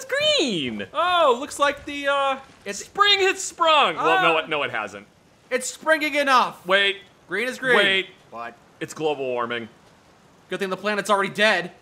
it's green. Oh, looks like the uh, It's spring has sprung. well, no, it, no, it hasn't. it's springing enough. Wait, Green is green. wait. What? It's global warming. Good thing the planet's already dead.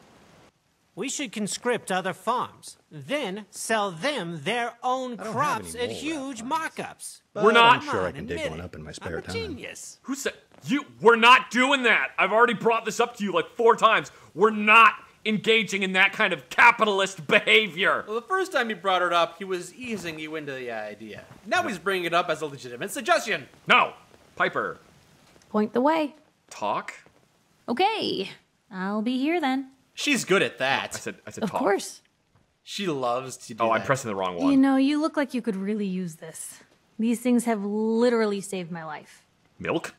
We should conscript other farms, then sell them their own crops at huge rat markups. We're not- I'm sure I can dig admit one up in my spare I'm a time. genius. Who said you? We're not doing that. I've already brought this up to you like four times. We're not engaging in that kind of capitalist behavior. Well, the first time he brought it up, he was easing you into the idea. Now he's bringing it up as a legitimate suggestion. No, Piper, Point the way. talk. Okay, I'll be here then. She's good at that. I said, I said Of talk. course. She loves to do Oh, I'm that. pressing the wrong one. You know, you look like you could really use this. These things have literally saved my life. Milk.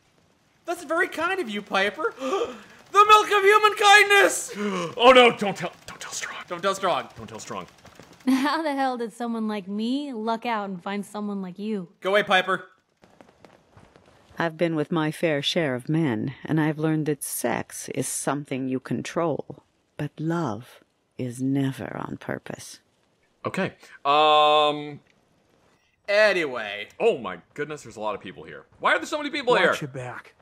That's very kind of you, Piper. the milk of human kindness. Oh no! Don't tell. Don't tell strong. Don't tell strong. Don't tell strong. How the hell did someone like me luck out and find someone like you? Go away, Piper. I've been with my fair share of men, and I've learned that sex is something you control, but love is never on purpose. Okay. Um. Anyway, Oh my goodness, there's a lot of people here. Why are there so many people here? Watch your back.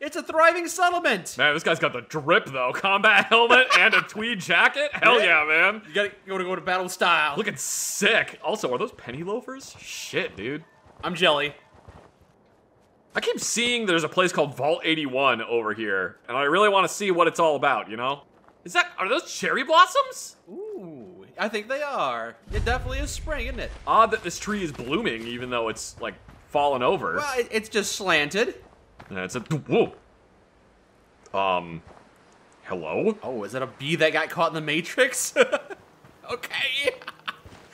It's a thriving settlement. Man, this guy's got the drip though. Combat helmet and a tweed jacket. Hell yeah, man. You gotta go to go to battle style. Looking sick. Also, are those penny loafers? Shit, dude. I'm jelly. I keep seeing there's a place called Vault 81 over here, and I really want to see what it's all about, you know? Is that, are those cherry blossoms? Ooh, I think they are. It definitely is spring, isn't it? Odd that this tree is blooming, even though it's, like, fallen over. Well, it, it's just slanted. Yeah, it's a, whoa. Um, hello? Oh, is that a bee that got caught in the Matrix? okay.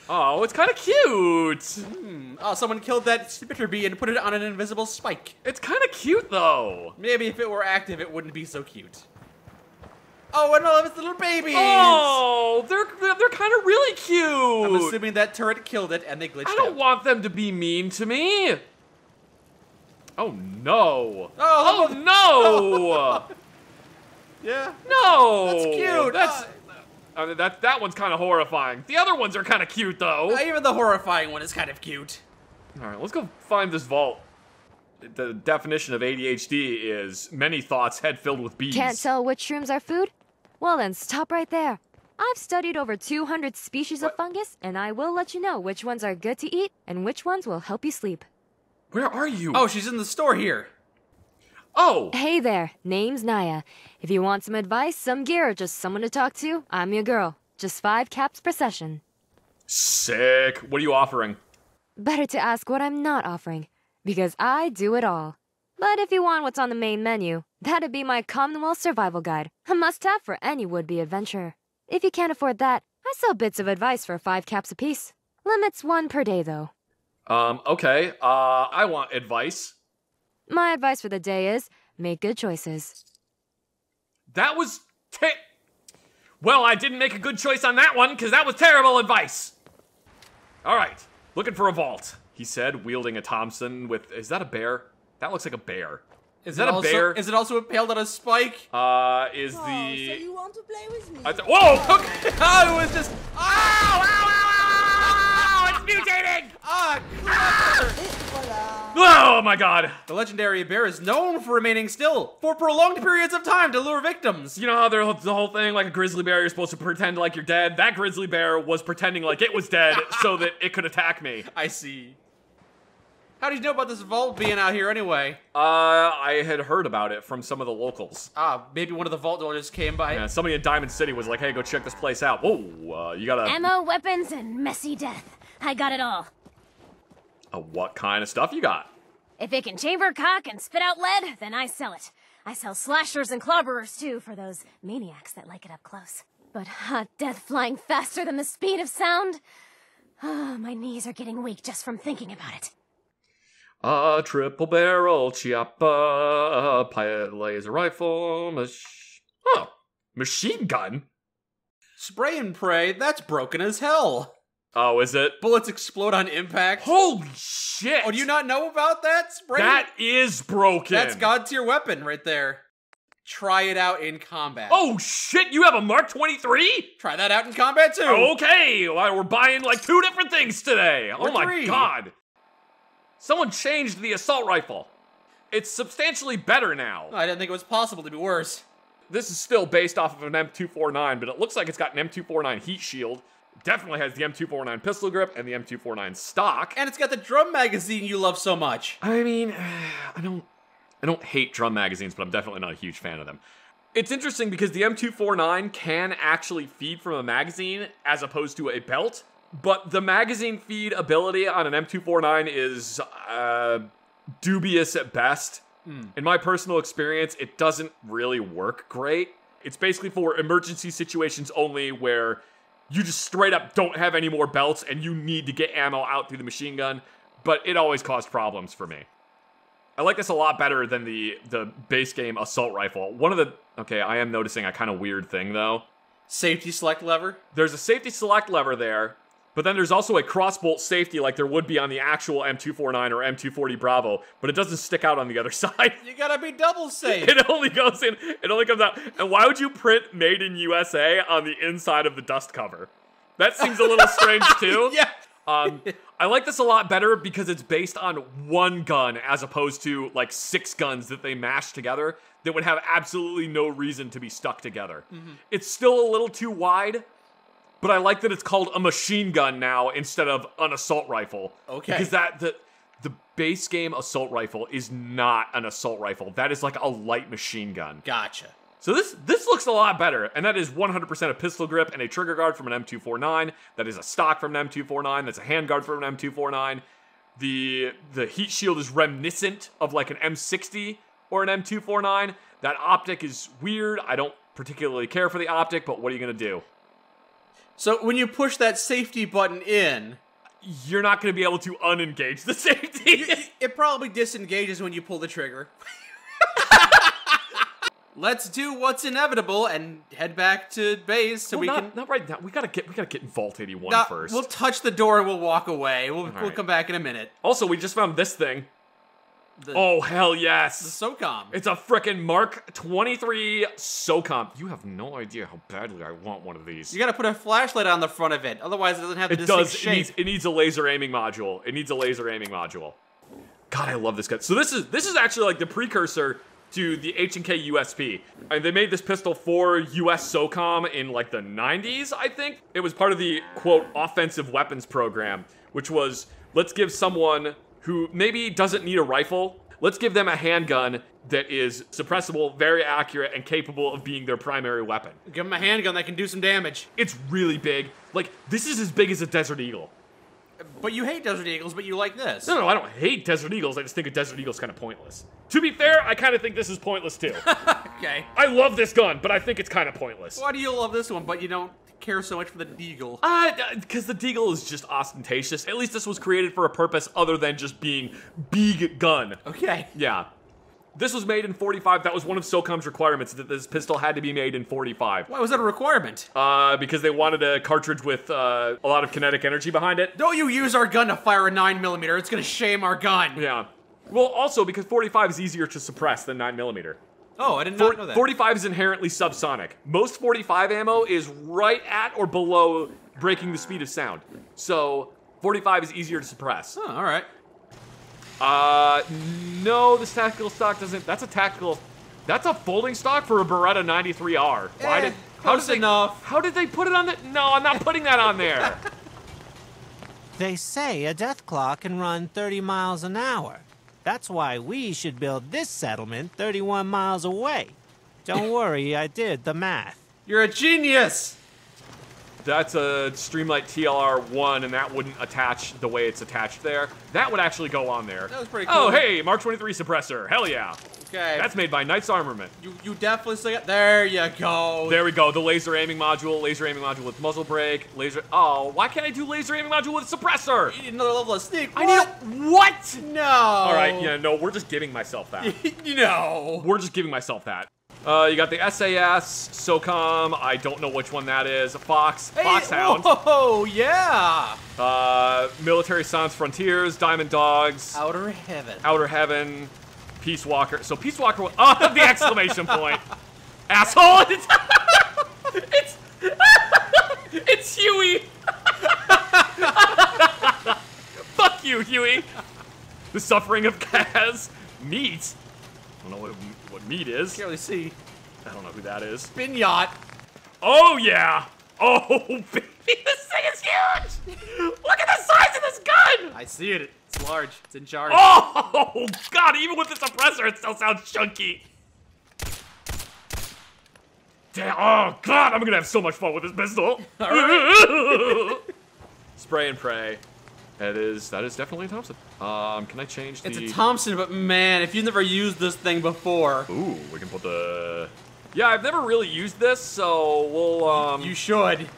Oh, it's kind of cute. Oh, someone killed that spitter bee and put it on an invisible spike. It's kind of cute, though. Maybe if it were active, it wouldn't be so cute. Oh, and all of its little babies! Oh, they're, they're, they're kind of really cute. I'm assuming that turret killed it and they glitched I don't out. want them to be mean to me. Oh no. Oh, Oh no. Yeah. no. That's cute. That's I mean, that that one's kind of horrifying. The other ones are kind of cute though. Uh, even the horrifying one is kind of cute. All right, let's go find this vault. The definition of ADHD is many thoughts, head filled with bees. Can't tell which shrooms are food? Well, then stop right there. I've studied over 200 species of fungus, and I will let you know which ones are good to eat and which ones will help you sleep. Where are you? Oh, she's in the store here. oh. Hey there, name's Naya. If you want some advice, some gear, or just someone to talk to, I'm your girl. Just five caps per session. Sick. What are you offering? Better to ask what I'm not offering, because I do it all. But if you want what's on the main menu, that'd be my Commonwealth Survival Guide, a must have for any would be adventurer. If you can't afford that, I sell bits of advice for five caps apiece. Limits one per day, though. Um. Okay. Uh. I want advice. My advice for the day is make good choices. That was te- Well, I didn't make a good choice on that one because that was terrible advice. All right, looking for a vault, he said, wielding a Thompson with. Is that a bear? That looks like a bear. Is, that a also, bear? Is it also impaled on a spike? Uh, is Oh, so the. you want to play with me? I th- Whoa! Okay. Oh, it was just. Ow! Ow! Ow! Ow! It's mutating! Ah, clever! Voila. Oh my god! The legendary bear is known for remaining still for prolonged periods of time to lure victims. You know how the whole thing, like a grizzly bear, you're supposed to pretend like you're dead? That grizzly bear was pretending like it was dead so that it could attack me. I see. How did you know about this vault being out here anyway? Uh, I had heard about it from some of the locals. Ah, maybe one of the vault doors came by. Yeah, somebody in Diamond City was like, hey, go check this place out. Whoa, uh, you got a, Ammo, weapons, and messy death. I got it all. a what kind of stuff you got? If it can chamber cock and spit out lead, then I sell it. I sell slashers and clobberers too for those maniacs that like it up close. But hot death flying faster than the speed of sound? Ah, my knees are getting weak just from thinking about it. A triple barrel chiappa, pilot laser rifle, mach- oh, machine gun? Spray and pray, that's broken as hell. Oh, is it? Bullets explode on impact. Holy shit! Oh, do you not know about that? Spray That is broken. That's god tier weapon right there. Try it out in combat. Oh shit, you have a Mark 23? Try that out in combat too. Okay, well, we're buying like two different things today. oh my three. god. Someone changed the assault rifle. It's substantially better now. I didn't think it was possible to be worse. This is still based off of an M249, but it looks like it's got an M249 heat shield. Definitely has the M249 pistol grip and the M249 stock. And it's got the drum magazine you love so much. I mean, I don't I don't hate drum magazines, but I'm definitely not a huge fan of them. It's interesting because the M249 can actually feed from a magazine as opposed to a belt, but the magazine feed ability on an M249 is uh, dubious at best. In my personal experience, it doesn't really work great. It's basically for emergency situations only where you just straight up don't have any more belts and you need to get ammo out through the machine gun, but it always caused problems for me. I like this a lot better than the the base game assault rifle. One of the okay, I am noticing a kind of weird thing though. Safety select lever. There's a safety select lever there, but then there's also a crossbolt safety like there would be on the actual M249 or M240 Bravo, but it doesn't stick out on the other side. You gotta be double safe. It only goes in, it only comes out. And why would you print made in USA on the inside of the dust cover? That seems a little strange too. yeah. Um, I like this a lot better because it's based on one gun as opposed to like six guns that they mash together that would have absolutely no reason to be stuck together. It's still a little too wide, but I like that it's called a machine gun now instead of an assault rifle. Okay. Because that the the base game assault rifle is not an assault rifle. That is like a light machine gun. Gotcha. So this this looks a lot better, and that is 100% a pistol grip and a trigger guard from an M249. That is a stock from an M249. That's a handguard from an M249. The the heat shield is reminiscent of like an M60 or an M249. That optic is weird. I don't particularly care for the optic, but what are you gonna do? So when you push that safety button in, You're not gonna be able to unengage the safety. it probably disengages when you pull the trigger. Let's do what's inevitable and head back to base so Well, we not, can. not right now. We gotta get we gotta get in Vault 81 Nah, first. We'll touch the door and we'll walk away. We'll, we'll right. come back in a minute. also, we just found this thing. The, Oh hell yes! the SOCOM. It's a frickin' Mark 23 SOCOM. You have no idea how badly I want one of these. You gotta put a flashlight on the front of it, otherwise it doesn't have the it does. It needs, it needs a laser aiming module. It needs a laser aiming module. God, I love this gun. So this is this is actually like the precursor to the H&K USP. And they made this pistol for US SOCOM in like the 90s, I think. It was part of the quote offensive weapons program, which was let's give someone who maybe doesn't need a rifle, let's give them a handgun that is suppressible, very accurate, and capable of being their primary weapon. Give them a handgun that can do some damage. It's really big. Like, this is as big as a Desert Eagle. But you hate Desert Eagles, but you like this. No, no, I don't hate Desert Eagles. I just think a Desert Eagle's kind of pointless. To be fair, I kind of think this is pointless too. Okay. I love this gun, but I think it's kind of pointless. Why do you love this one, but you don't care so much for the Deagle? Uh, because the Deagle is just ostentatious. At least this was created for a purpose other than just being big gun. Okay. Yeah. This was made in 45. That was one of SOCOM's requirements that this pistol had to be made in 45. Why was that a requirement? Uh, because they wanted a cartridge with uh, a lot of kinetic energy behind it. Don't you use our gun to fire a 9mm, it's gonna shame our gun. Yeah. Well, also because 45 is easier to suppress than 9mm. Oh, I did not know that. 45 is inherently subsonic. Most 45 ammo is right at or below breaking the speed of sound. So 45 is easier to suppress. Oh, alright. Uh, no, this tactical stock doesn't. That's a tactical. That's a folding stock for a Beretta 93R. Why Eh, did? How close did they? enough. How did they put it on the? No, I'm not putting that on there. They say a deathclaw can run 30 miles an hour. That's why we should build this settlement 31 miles away. Don't worry, I did the math. You're a genius! That's a Streamlight TLR1, and that wouldn't attach the way it's attached there. That would actually go on there. That was pretty oh, cool. Oh, hey, Mark 23 suppressor. Hell yeah. Okay. That's made by Knights Armament. you, you definitely see got. There you go. There we go. The laser aiming module, laser aiming module with muzzle brake, laser. Oh, why can't I do laser aiming module with suppressor? You need another level of sneak. I need a, what? No. All right, yeah, no, we're just giving myself that. no. we're just giving myself that. Uh, you got the SAS, SOCOM. I don't know which one that is. Fox, Hey, Foxhound. Oh, yeah. Uh, Militaires Sans Frontières, Diamond Dogs, Outer heaven. Outer Heaven, Peace Walker. So Peace Walker. wa- Oh, the exclamation point. Asshole! It's it's, it's Huey. Fuck you, Huey. The suffering of Kaz. Meat. I don't know what, what meat is. Can't really see. I don't know who that is. Yacht. Oh yeah. Oh baby, this thing is huge. Look at the size of this gun. I see it. It's large. It's in charge. Oh god, even with the suppressor, it still sounds chunky. Damn, oh god, I'm gonna have so much fun with this pistol. Spray and pray. That is that is definitely a Thompson. Um, can I change the? It's a Thompson, but man, if you've never used this thing before, Ooh, we can put the. Yeah, I've never really used this, so we'll um. you should.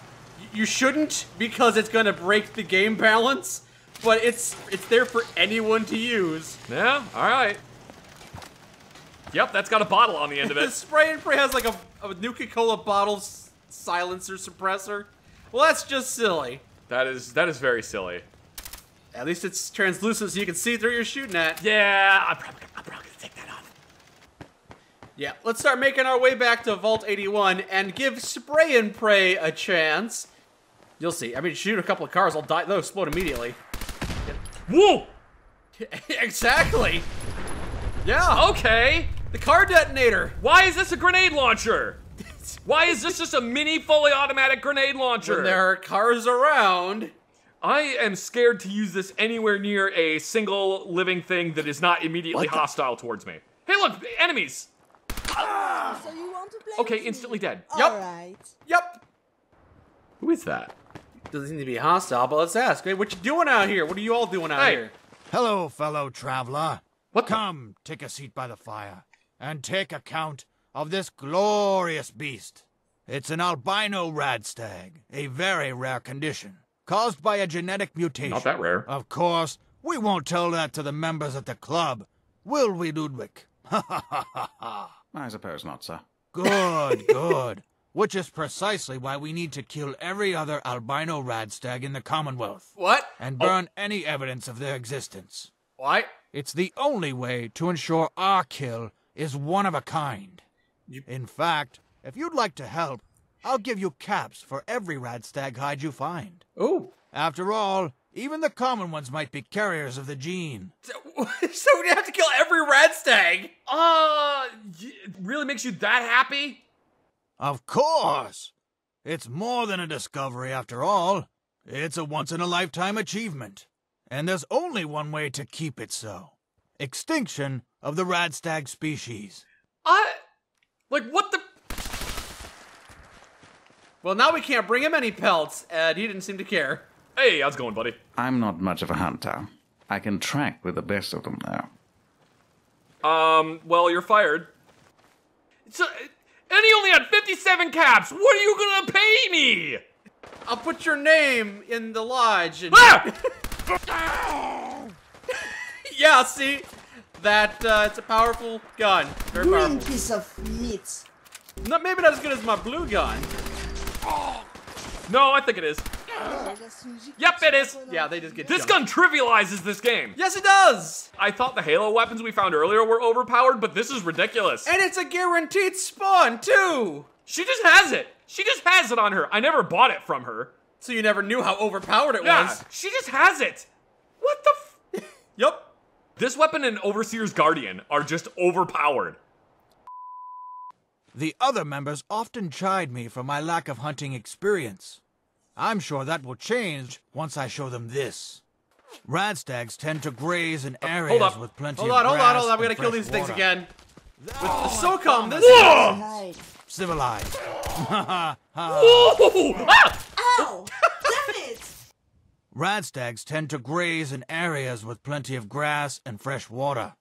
You shouldn't because it's gonna break the game balance, but it's it's there for anyone to use. Yeah, all right. Yep, that's got a bottle on the end of The it. spray and pray has like a, a Nuka-Cola bottle silencer suppressor. Well, that's just silly. That is that is very silly. At least it's translucent so you can see through you're shooting at. Yeah, I'm probably, I'm probably gonna take that off. Yeah, let's start making our way back to Vault 81 and give Spray and Pray a chance. You'll see. I mean, shoot a couple of cars, I'll die. They'll explode immediately. Whoa! exactly. Yeah. Okay. The car detonator. Why is this a grenade launcher? Why is this just a mini fully automatic grenade launcher? When there are cars around. I am scared to use this anywhere near a single living thing that is not immediately hostile towards me. Hey, look, enemies. So you want to play Okay, with me? instantly dead. Yup. Alright. Yep. Who is that? Doesn't seem to be hostile, but let's ask. Hey, what you doing out here? What are you all doing out Hey. here? Hello, fellow traveler. What the- Come, take a seat by the fire and take account of this glorious beast. It's an albino radstag, a very rare condition, caused by a genetic mutation. Not that rare. Of course, we won't tell that to the members at the club, will we, Ludwig? Ha ha ha ha ha. I suppose not, sir. Good, good. Which is precisely why we need to kill every other albino radstag in the Commonwealth What? and burn any evidence of their existence. Why? It's the only way to ensure our kill is one of a kind. In fact, if you'd like to help, I'll give you caps for every radstag hide you find. Ooh. After all, even the common ones might be carriers of the gene. So, so we have to kill every radstag? Uh, it really makes you that happy? Of course! It's more than a discovery after all. It's a once in a lifetime achievement. And there's only one way to keep it so extinction of the radstag species. I, like, what the? Well, now we can't bring him any pelts, and he didn't seem to care. Hey, how's it going, buddy? I'm not much of a hunter. I can track with the best of them, though. Um, well, you're fired. So, and he only had 57 caps. What are you gonna pay me? I'll put your name in the lodge. And Ah! yeah, see? That, uh, it's a powerful gun. Very Green powerful. piece of meat. Not, maybe not as good as my blue gun. No, I think it is. Yep, it is. Yeah, they just get This jumped. gun trivializes this game. Yes, it does! I thought the Halo weapons we found earlier were overpowered, but this is ridiculous. And it's a guaranteed spawn, too! She just has it. She just has it on her. I never bought it from her. So you never knew how overpowered it Yeah, was. she just has it. What the f- Yup. This weapon and Overseer's Guardian are just overpowered. The other members often chide me for my lack of hunting experience. I'm sure that will change once I show them this. Radstags tend to graze in areas up. with plenty Hold of on, hold on, grass hold on. We and gotta kill fresh these things again. With the SOCOM, this Whoa! Civilized. Whoa! Ah! Ow! Radstags tend to graze in areas with plenty of grass and fresh water.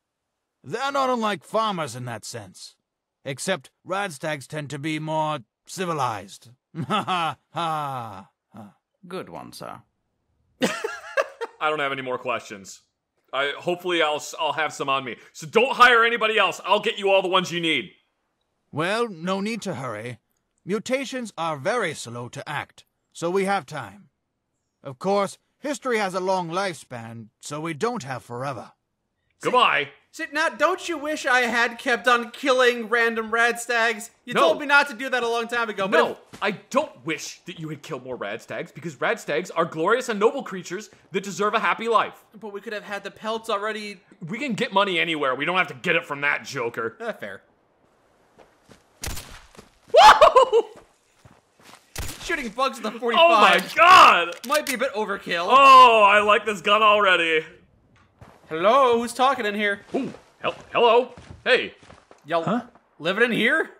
They're not unlike farmers in that sense. Except radstags tend to be more civilized. Ha ha ha. Good one, sir. I don't have any more questions. I hopefully I'll I'll have some on me. So don't hire anybody else. I'll get you all the ones you need. Well, no need to hurry. Mutations are very slow to act, so we have time. Of course, history has a long lifespan, so we don't have forever. Goodbye. See, now, don't you wish I had kept on killing random rad stags? You No. told me not to do that a long time ago. but No, I don't wish that you had killed more rad stags because rad stags are glorious and noble creatures that deserve a happy life. but we could have had the pelts already. We can get money anywhere. We don't have to get it from that joker. Eh, fair. Whoa! Shooting bugs with a 45 Oh my god! might be a bit overkill. Oh, I like this gun already. Hello, who's talking in here? Ooh, hel- hello. Hey, Y'all living in here?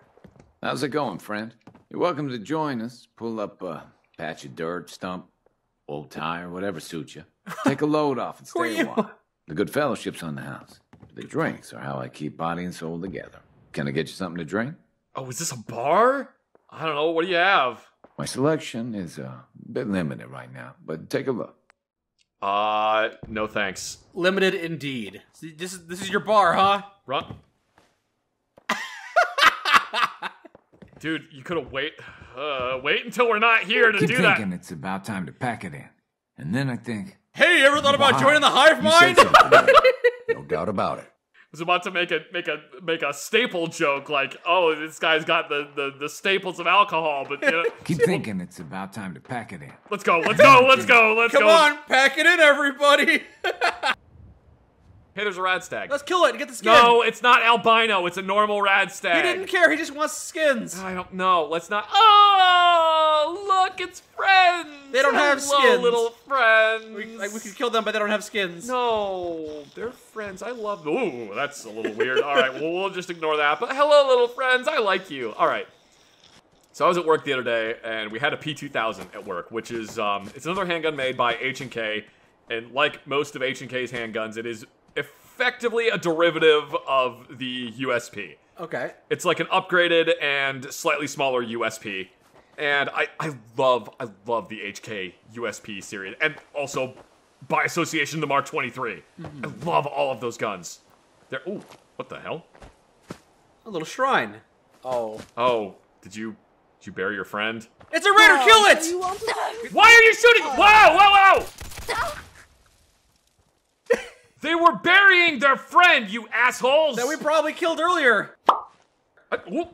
How's it going, friend? You're welcome to join us. Pull up a patch of dirt, stump, old tire, whatever suits you. Take a load off and Who are stay a while. The good fellowship's on the house. The drinks are how I keep body and soul together. Can I get you something to drink? oh, is this a bar? I don't know. What do you have? My selection is uh, a bit limited right now, but take a look. Uh, no thanks. Limited indeed. This is this is your bar, huh? Run. Dude, you could have wait. Uh, wait until we're not here to Keep do thinking that. it's about time to pack it in. And then I think, Hey, you ever thought about Wow. joining the hive you mind? No doubt about it. Was about to make a make a make a staple joke like, oh, this guy's got the the, the staples of alcohol, but you know, Keep thinking it's about time to pack it in. let's go, let's go, let's go, let's Come go. Come on, pack it in, everybody. Hey, there's a rad stag. Let's kill it and get the skin. No, it's not albino. It's a normal rad stag. he didn't care. He just wants skins. I don't know. Let's not. Oh, look, it's friends. They don't have Hello, skins. little friends. We, like, we could kill them, but they don't have skins. No, they're friends. I love them. Ooh, that's a little weird. All right, well, we'll just ignore that. But hello, little friends. I like you. All right. So I was at work the other day, and we had a P2000 at work, which is um, it's another handgun made by H and K, and like most of H and K's handguns, it is effectively a derivative of the USP. Okay. It's like an upgraded and slightly smaller USP. And I, I love I love the HK USP series. And also by association the Mark 23. Mm-hmm. I love all of those guns. They're ooh, what the hell? A little shrine. Oh. Oh, did you did you bury your friend? It's a raider. Kill it. you want to play? Why are you shooting? Oh. Whoa, whoa, whoa! They were burying their friend, you assholes! That we probably killed earlier. Uh,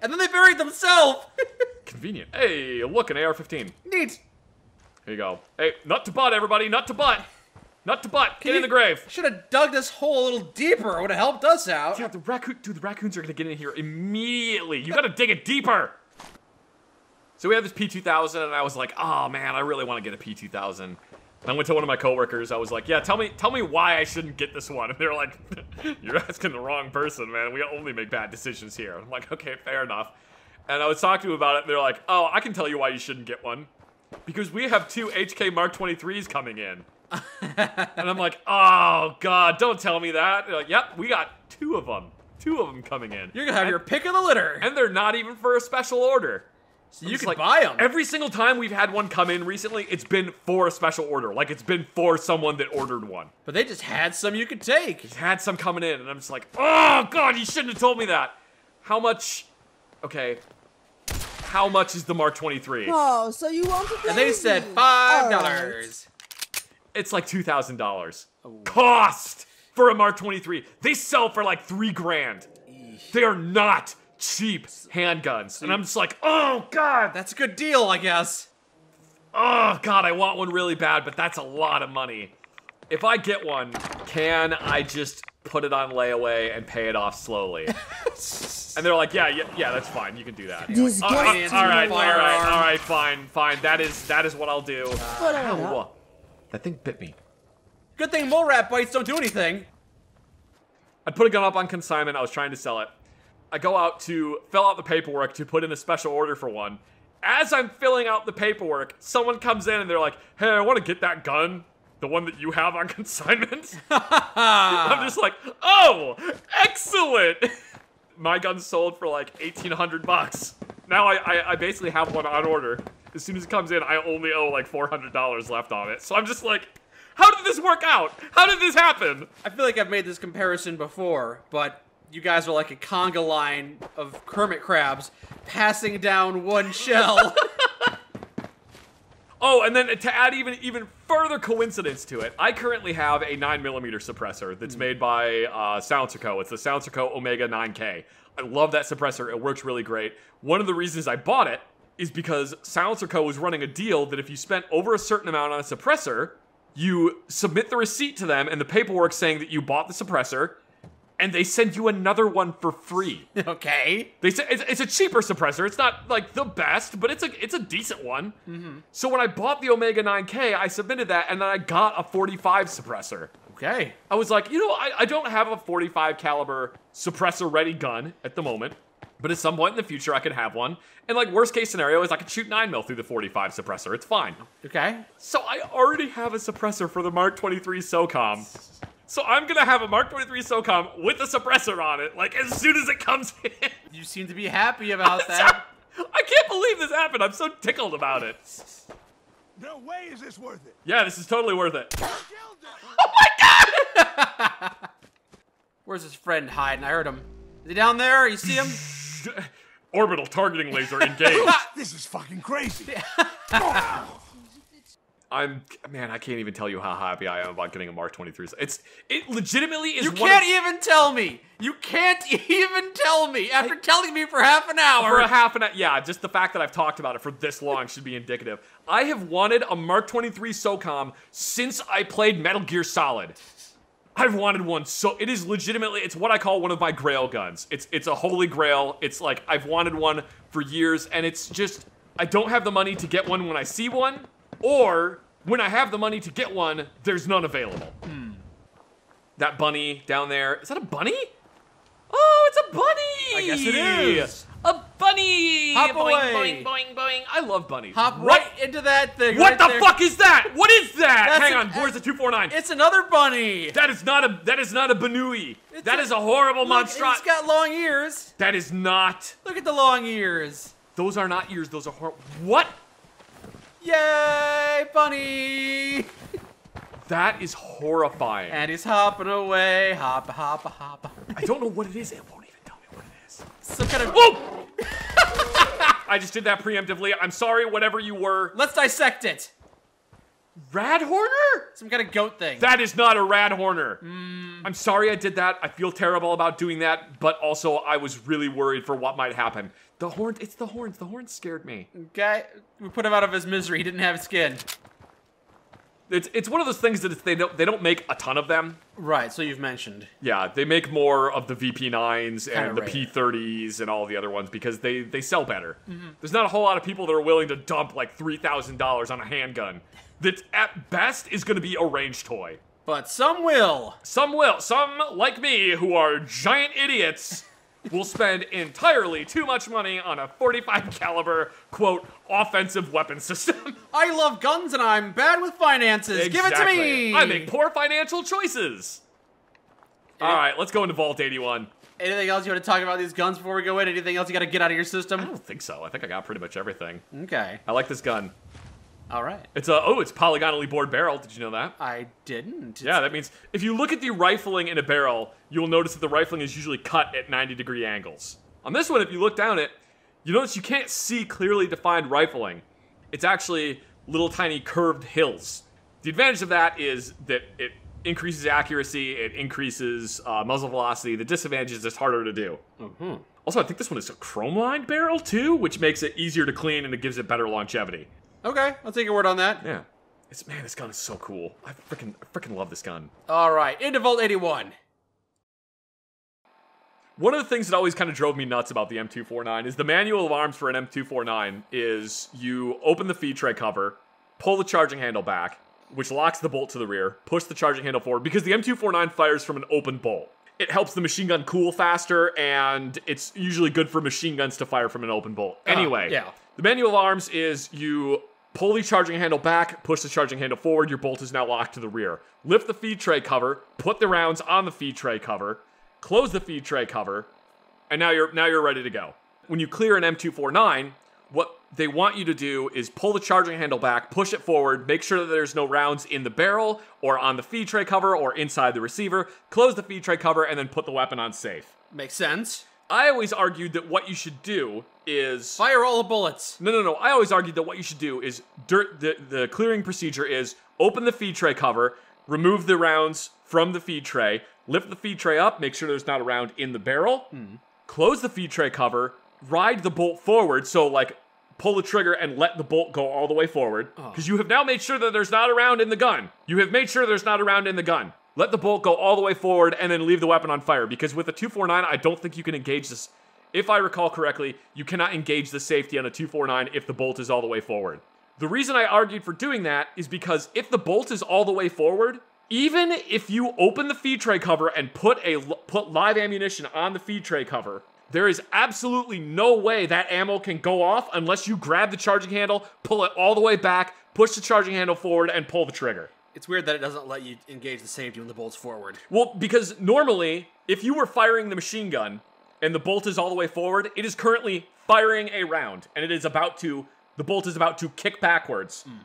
And then they buried themselves. convenient. Hey, look, an AR-15. Neat. Here you go. Hey, nut to butt, everybody. Nut to butt. Nut to butt. Get in the grave. Should have dug this hole a little deeper. It would have helped us out. Yeah, the raccoon. Dude, the raccoons are gonna get in here immediately. You gotta dig it deeper. So we have this P2000, and I was like, oh man, I really want to get a P2000. And I went to one of my coworkers. I was like, yeah, tell me, tell me why I shouldn't get this one. And they're like, you're asking the wrong person, man. We only make bad decisions here. I'm like, okay, fair enough. And I was talking to them about it, and they're like, oh, I can tell you why you shouldn't get one. Because we have two HK Mark 23s coming in. and I'm like, oh god, don't tell me that. They're like, yep, we got two of them, two of them coming in. You're gonna have your pick of the litter. and they're not even for a special order. So you just can like, buy them. Every single time we've had one come in recently, it's been for a special order. Like it's been for someone that ordered one. but they just had some you could take. He's had some coming in, and I'm just like, oh god, you shouldn't have told me that. How much? Okay. How much is the Mark 23? Oh, so you want to play And they said five All right. Oh. dollars. It's like two thousand dollars. Oh. Cost for a Mark 23. They sell for like three grand. They are not cheap handguns. And I'm just like, oh god, That's a good deal, I guess. oh god, I want one really bad, but that's a lot of money. If I get one, can I just put it on layaway and pay it off slowly? and they're like, yeah, yeah, yeah, that's fine. You can do that. This Uh, guy- uh, all right, all right, Firearm. all right, fine, fine. That is that is what I'll do. Put it Ow. up. That thing bit me. Good thing mole rat bites don't do anything. I put a gun up on consignment. I was trying to sell it. I go out to fill out the paperwork to put in a special order for one. As I'm filling out the paperwork, someone comes in and they're like, "Hey, I want to get that gun, the one that you have on consignment." I'm just like, "Oh, excellent!" My gun sold for like 1,800 bucks. Now I, I I basically have one on order. As soon as it comes in, I only owe like $400 left on it. So I'm just like, "How did this work out? How did this happen?" I feel like I've made this comparison before, but you guys are like a conga line of Kermit crabs passing down one shell. Oh, and then to add even even further coincidence to it, I currently have a 9mm suppressor that's made by uh, SilencerCo. It's the SilencerCo Omega 9K. I love that suppressor. It works really great. One of the reasons I bought it is because SilencerCo was running a deal that if you spent over a certain amount on a suppressor, you submit the receipt to them and the paperwork saying that you bought the suppressor, and they send you another one for free. Okay. They say it's, it's a cheaper suppressor. It's not like the best, but it's a it's a decent one. Mm-hmm. So when I bought the Omega 9K, I submitted that, and then I got a 45 suppressor. Okay. I was like, you know, I, I don't have a 45 caliber suppressor ready gun at the moment, but at some point in the future I could have one. And like worst case scenario is I could shoot 9 mil through the 45 suppressor. It's fine. Okay. So I already have a suppressor for the Mark 23 SOCOM. So I'm gonna have a Mark 23 SOCOM with a suppressor on it, like as soon as it comes in. You seem to be happy about that. I can't believe this happened. I'm so tickled about it. No way is this worth it. Yeah, this is totally worth it. Oh my god! Where's his friend hiding? I heard him. Is he down there? You see him? Orbital targeting laser engaged. This is fucking crazy. I'm man, I can't even tell you how happy I am about getting a Mark 23. It's it legitimately is You can't of, even tell me. You can't even tell me after telling me for half an hour. for a half an hour. Yeah, just the fact that I've talked about it for this long should be indicative. I have wanted a Mark 23 SOCOM since I played Metal Gear Solid. I've wanted one so it is legitimately it's what I call one of my grail guns. It's it's a holy grail. It's like I've wanted one for years and it's just I don't have the money to get one when I see one or when I have the money to get one there's none available. Hmm. That bunny down there. Is that a bunny? Oh, it's a bunny. I guess it is. A bunny. Hop boing, away. boing, boing, boing. I love bunnies. Hop What- right into that thing. What right the there. fuck is that? What is that? That's Hang an- on, where's the 249? It's another bunny. That is not a that is not a Banui. It's That a- is a horrible monstrosity. It's got long ears. That is not. Look at the long ears. Those are not ears. Those are hor- what? Yay, bunny! That is horrifying. And he's hopping away. Hop, hop, hop. I don't know what it is. It won't even tell me what it is. Some kind of. Oh! I just did that preemptively. I'm sorry, whatever you were. Let's dissect it. Radhorner? Some kind of goat thing. That is not a Radhorner. I'm sorry I did that. I feel terrible about doing that, but also I was really worried for what might happen. The horns, it's the horns. The horns scared me. Guy, we put him out of his misery. He didn't have skin. It's it's one of those things that it's, they don't they don't make a ton of them. Right. So you've mentioned. Yeah, they make more of the VP9s Kinda and the rare. P30s and all the other ones because they they sell better. Mm-hmm. There's not a whole lot of people that are willing to dump like three thousand dollars on a handgun that at best is going to be a range toy. But some will. Some will. Some, like me, who are giant idiots, will spend entirely too much money on a 45 caliber quote offensive weapon system. I love guns and I'm bad with finances. Give it to me. I make poor financial choices. All right, let's go into Vault 81. Anything else you want to talk about these guns before we go in? Anything else you got to get out of your system? I don't think so. I think I got pretty much everything. Okay. I like this gun. All right. It's a oh, it's polygonally bored barrel. Did you know that? I didn't. Yeah, that means if you look at the rifling in a barrel, you'll notice that the rifling is usually cut at 90 degree angles. On this one, if you look down it, you notice you can't see clearly defined rifling. It's actually little tiny curved hills. The advantage of that is that it increases accuracy, it increases uh, muzzle velocity. The disadvantage is it's harder to do. Also, I think this one is a chrome lined barrel too, which makes it easier to clean and it gives it better longevity. Okay, I'll take your word on that. Yeah. It's man, this gun is so cool. I freaking I freaking love this gun. All right, into Vault 81. One of the things that always kind of drove me nuts about the M249 is the manual of arms for an M249 is you open the feed tray cover, pull the charging handle back, which locks the bolt to the rear, push the charging handle forward because the M249 fires from an open bolt. It helps the machine gun cool faster and it's usually good for machine guns to fire from an open bolt. Uh, anyway, yeah. the manual of arms is you pull the charging handle back, push the charging handle forward, your bolt is now locked to the rear. Lift the feed tray cover, put the rounds on the feed tray cover, close the feed tray cover, and now you're now you're ready to go. When you clear an M249, what they want you to do is pull the charging handle back, push it forward, make sure that there's no rounds in the barrel or on the feed tray cover or inside the receiver, close the feed tray cover, and then put the weapon on safe. Makes sense. I always argued that what you should do is Fire all the bullets. No, no, no. I always argued that what you should do is dirt. The the clearing procedure is open the feed tray cover, remove the rounds from the feed tray, lift the feed tray up, make sure there's not a round in the barrel, hmm. close the feed tray cover, ride the bolt forward. So like pull the trigger and let the bolt go all the way forward oh. because you have now made sure that there's not a round in the gun. You have made sure there's not a round in the gun. Let the bolt go all the way forward and then leave the weapon on fire because with a 249 I don't think you can engage this if I recall correctly, you cannot engage the safety on a 249 if the bolt is all the way forward. The reason I argued for doing that is because if the bolt is all the way forward, even if you open the feed tray cover and put a put live ammunition on the feed tray cover, there is absolutely no way that ammo can go off unless you grab the charging handle, pull it all the way back, push the charging handle forward, and pull the trigger. It's weird that it doesn't let you engage the safety when the bolt's forward. Well, because normally, if you were firing the machine gun and the bolt is all the way forward, it is currently firing a round, and it is about to, the bolt is about to kick backwards. Hmm.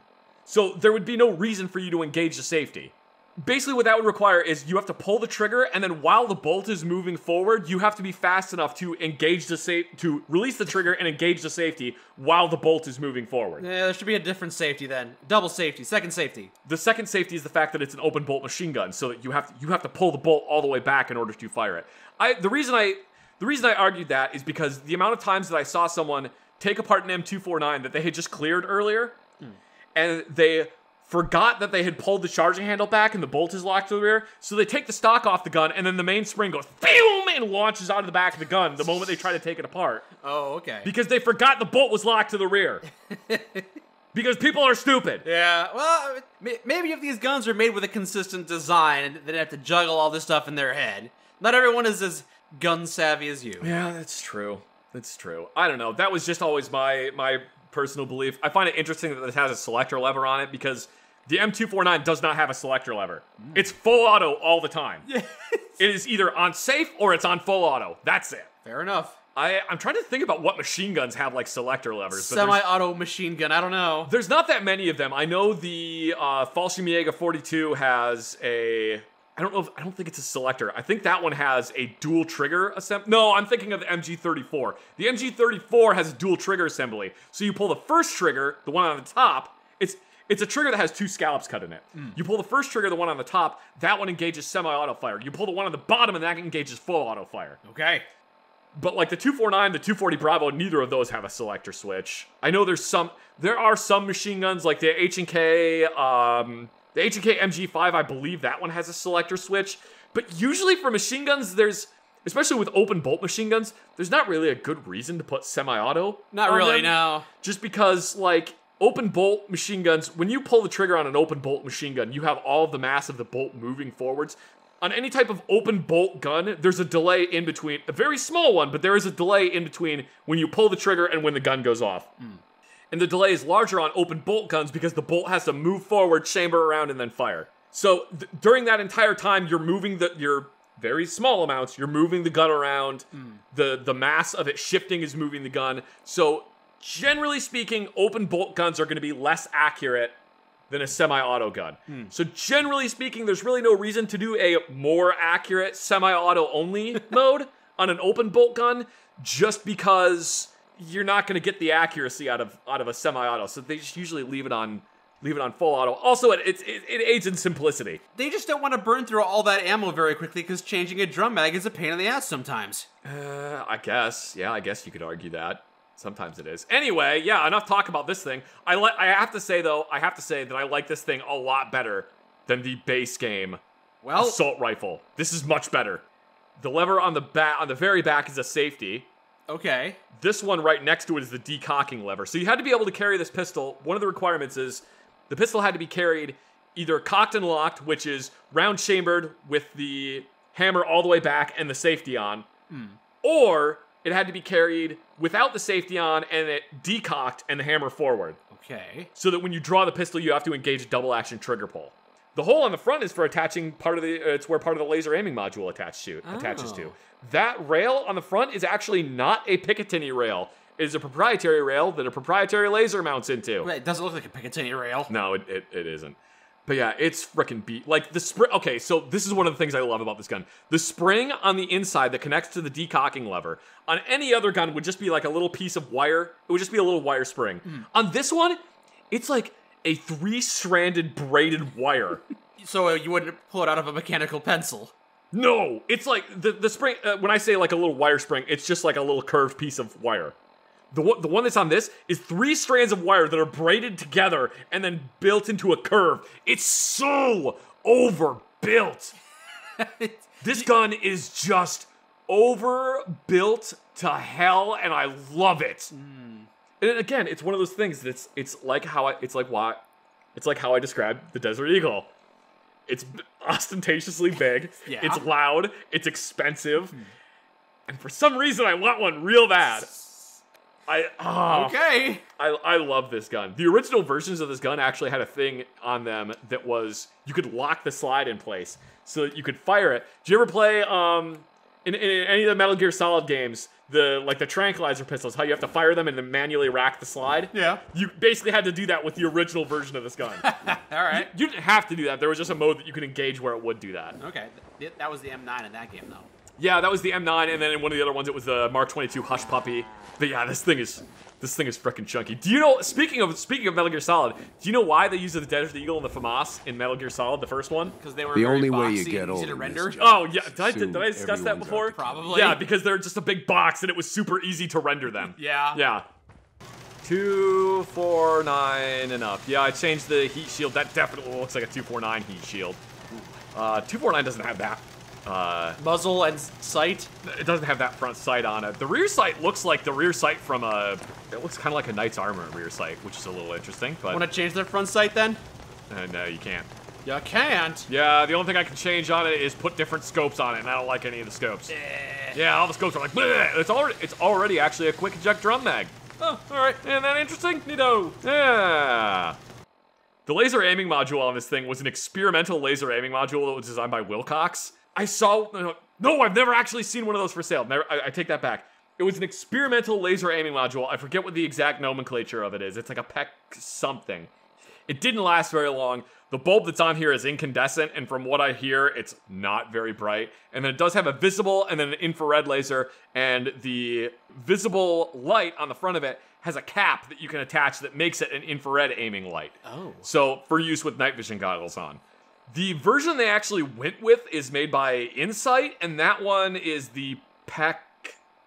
So there would be no reason for you to engage the safety. Basically, what that would require is you have to pull the trigger, and then while the bolt is moving forward, you have to be fast enough to engage the safe, to release the trigger and engage the safety while the bolt is moving forward. Yeah, there should be a different safety then. Double safety, second safety. The second safety is the fact that it's an open bolt machine gun, so that you have to, you have to pull the bolt all the way back in order to fire it. I the reason I the reason I argued that is because the amount of times that I saw someone take apart an M249 that they had just cleared earlier, hmm. and they forgot that they had pulled the charging handle back and the bolt is locked to the rear, so they take the stock off the gun and then the main spring goes boom and launches out of the back of the gun the moment they try to take it apart Oh, okay. because they forgot the bolt was locked to the rear. because people are stupid. Yeah, well, maybe if these guns are made with a consistent design, they'd have to juggle all this stuff in their head. Not everyone is as gun savvy as you. Yeah, that's true. That's true. I don't know. That was just always my my personal belief. I find it interesting that this has a selector lever on it because the M249 does not have a selector lever. It's full auto all the time. it is either on safe or it's on full auto. That's it. Fair enough. I, I'm trying to think about what machine guns have like selector levers. but Semi-auto machine gun. I don't know. there's not that many of them. I know the uh, Fallschirmjäger 42 has a. I don't know. If, I don't think it's a selector. I think that one has a dual trigger assembly. No, I'm thinking of the MG34. The MG34 has a dual trigger assembly. So you pull the first trigger, the one on the top. It's it's a trigger that has two scallops cut in it. You pull the first trigger, the one on the top. That one engages semi-auto fire. You pull the one on the bottom, and that engages full auto fire. Okay. But like the 249, the 240 Bravo, neither of those have a selector switch. I know there's some, there are some machine guns like the H and K, um, the H and K MG5. I believe that one has a selector switch. But usually for machine guns, there's, especially with open bolt machine guns, there's not really a good reason to put semi-auto. Not really, them. no. Just because like open bolt machine guns, when you pull the trigger on an open bolt machine gun, you have all of the mass of the bolt moving forwards. On any type of open bolt gun, there's a delay in between, a very small one, but there is a delay in between when you pull the trigger and when the gun goes off. Hmm. And the delay is larger on open bolt guns because the bolt has to move forward, chamber around, and then fire. So th- during that entire time, you're moving the you're very small amounts. You're moving the gun around. Hmm. The the mass of it shifting is moving the gun. So generally speaking, open bolt guns are going to be less accurate than a semi-auto gun. Hmm. So generally speaking, there's really no reason to do a more accurate semi-auto only mode on an open bolt gun just because you're not going to get the accuracy out of out of a semi-auto. So they just usually leave it on leave it on full auto. Also, it it, it, it aids in simplicity. They just don't want to burn through all that ammo very quickly because changing a drum mag is a pain in the ass sometimes. Uh, I guess. Yeah, I guess you could argue that. Sometimes it is. Anyway, yeah, enough talk about this thing. I like. I have to say though, I have to say that I like this thing a lot better than the base game Well, assault rifle. This is much better. The lever on the back, on the very back, is a safety. Okay. This one right next to it is the decocking lever. So you had to be able to carry this pistol. One of the requirements is the pistol had to be carried either cocked and locked, which is round chambered with the hammer all the way back and the safety on, hmm. or it had to be carried without the safety on and it decocked and the hammer forward. Okay. So that when you draw the pistol, you have to engage a double action trigger pull. The hole on the front is for attaching part of the. Uh, it's where part of the laser aiming module attached to attaches to. Oh. That rail on the front is actually not a Picatinny rail. It is a proprietary rail that a proprietary laser mounts into. Wait, it doesn't look like a Picatinny rail. No, it, it, it isn't. But yeah, it's freaking beat. Like the spring. Okay, so this is one of the things I love about this gun. The spring on the inside that connects to the decocking lever on any other gun would just be like a little piece of wire. It would just be a little wire spring. On this one, it's like a three-stranded braided wire. So uh, you wouldn't pull it out of a mechanical pencil. No, it's like the the spring. Uh, when I say like a little wire spring, it's just like a little curved piece of wire. The one, the one that's on this is three strands of wire that are braided together and then built into a curve. It's so overbuilt. this gun is just overbuilt to hell, and I love it. And again, it's one of those things that's it's like how I it's like why it's like how I described the Desert Eagle. It's ostentatiously big. Yeah. It's loud. It's expensive. And for some reason, I want one real bad. I oh, Okay. I I love this gun. The original versions of this gun actually had a thing on them that was you could lock the slide in place so that you could fire it. Did you ever play um in, in any of the Metal Gear Solid games the like the tranquilizer pistols? How you have to fire them and then manually rack the slide? Yeah. You basically had to do that with the original version of this gun. All right. you didn't have to do that. There was just a mode that you could engage where it would do that. Okay. That was the M9 in that game, though. Yeah, that was the M9, and then in one of the other ones, it was the Mark 22 Hush Puppy. But yeah, this thing is this thing is freaking chunky. Do you know? Speaking of speaking of Metal Gear Solid, do you know why they used the Desert Eagle and the FAMAS in Metal Gear Solid, the first one? Because they were The very only way you get and old easy to in render. Oh yeah, did I, did, did I discuss that before? Probably. Yeah, because they're just a big box, and it was super easy to render them. Yeah. Yeah. Two, four, nine, and up. Yeah, I changed the heat shield. That definitely looks like a 249 heat shield. Uh, 249 doesn't have that. Uh, Muzzle and sight. it doesn't have that front sight on it. The rear sight looks like the rear sight from a. It looks kind of like a knight's armor rear sight, which is a little interesting. But Want to change their front sight then? uh, no, you can't. You can't. Yeah, the only thing I can change on it is put different scopes on it, and I don't like any of the scopes. Yeah, all the scopes are like. Bleh. It's already it's already actually a quick eject drum mag. Oh, all right. Isn't that interesting? Neato. Yeah. The laser aiming module on this thing was an experimental laser aiming module that was designed by Wilcox. I saw. No, I've never actually seen one of those for sale. Never, I, I take that back. It was an experimental laser aiming module. I forget what the exact nomenclature of it is. It's like a PEQ something. It didn't last very long. The bulb that's on here is incandescent, and from what I hear, it's not very bright. And then it does have a visible and then an infrared laser, and the visible light on the front of it has a cap that you can attach that makes it an infrared aiming light. Oh. So for use with night vision goggles on. The version they actually went with is made by Insight, and that one is the PEQ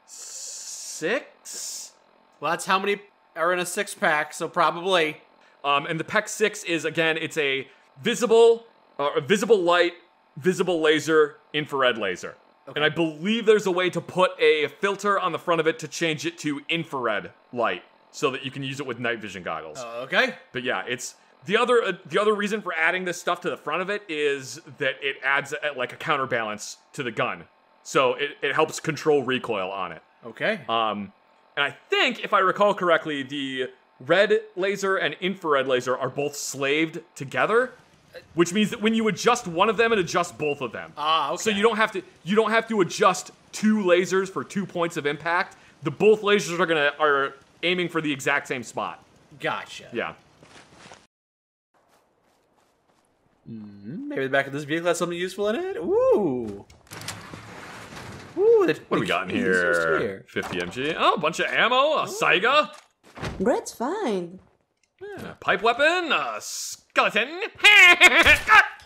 6? Well, that's how many are in a six pack, so probably. Um, and the PEQ 6 is, again, it's a visible, uh, a visible light, visible laser, infrared laser. Okay. And I believe there's a way to put a filter on the front of it to change it to infrared light so that you can use it with night vision goggles. Okay. But yeah, it's the other uh, the other reason for adding this stuff to the front of it is that it adds uh, like a counterbalance to the gun. So it, it helps control recoil on it. Okay. Um, and I think, if I recall correctly, the red laser and infrared laser are both slaved together, which means that when you adjust one of them, it adjusts both of them. Ah, okay. So you don't have to you don't have to adjust two lasers for two points of impact. The both lasers are gonna are aiming for the exact same spot. Gotcha. Yeah. Mm-hmm. Maybe the back of this vehicle has something useful in it. Ooh. Ooh. The, What do we got in here? 50 mg. Oh, a bunch of ammo. A oh. Saiga. Great fine. A pipe weapon. A skeleton.